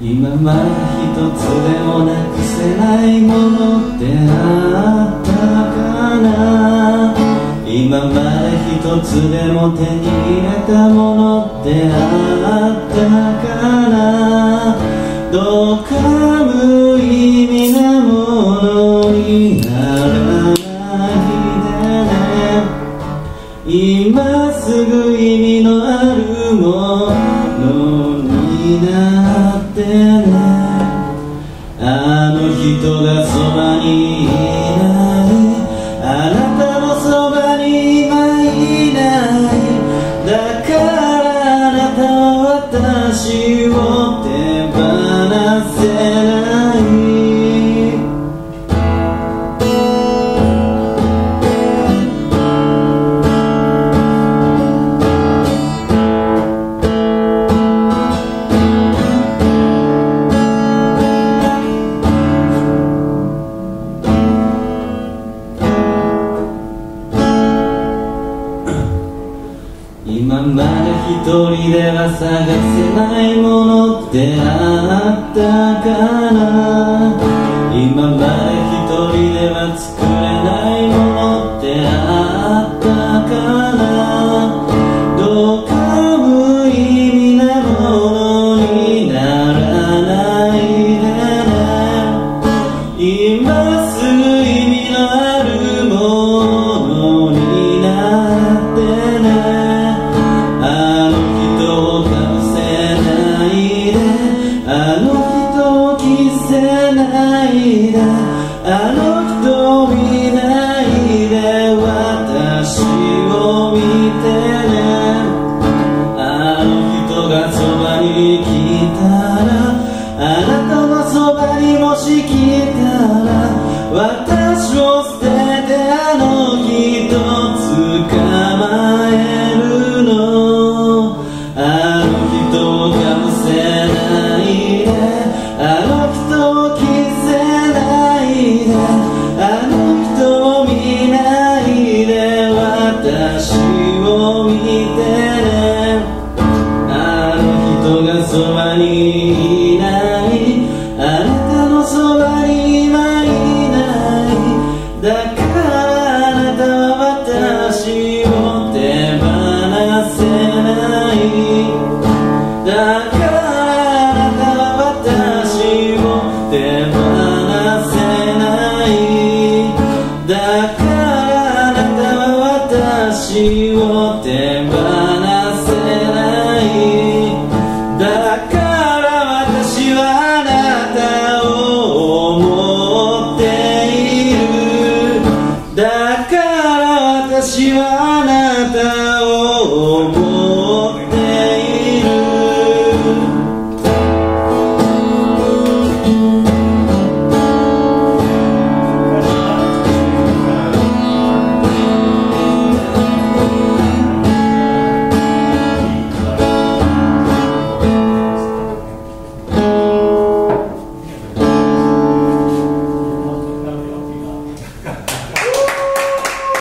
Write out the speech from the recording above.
今まで一つでもなくせないものってあったかな？今まで一つでも手に入れたものってあったかな？どうか無意味なものにならないでね。今すぐ意味のあるものそまだ一人では探せないものってあったかな今まで一人では作れない。あの人見ないで私を見てあの人がそばにいないあなたのそばに今いないだからあなたは私を手放せないだからあなたは私を手放せないだからあなたは私を私はあなた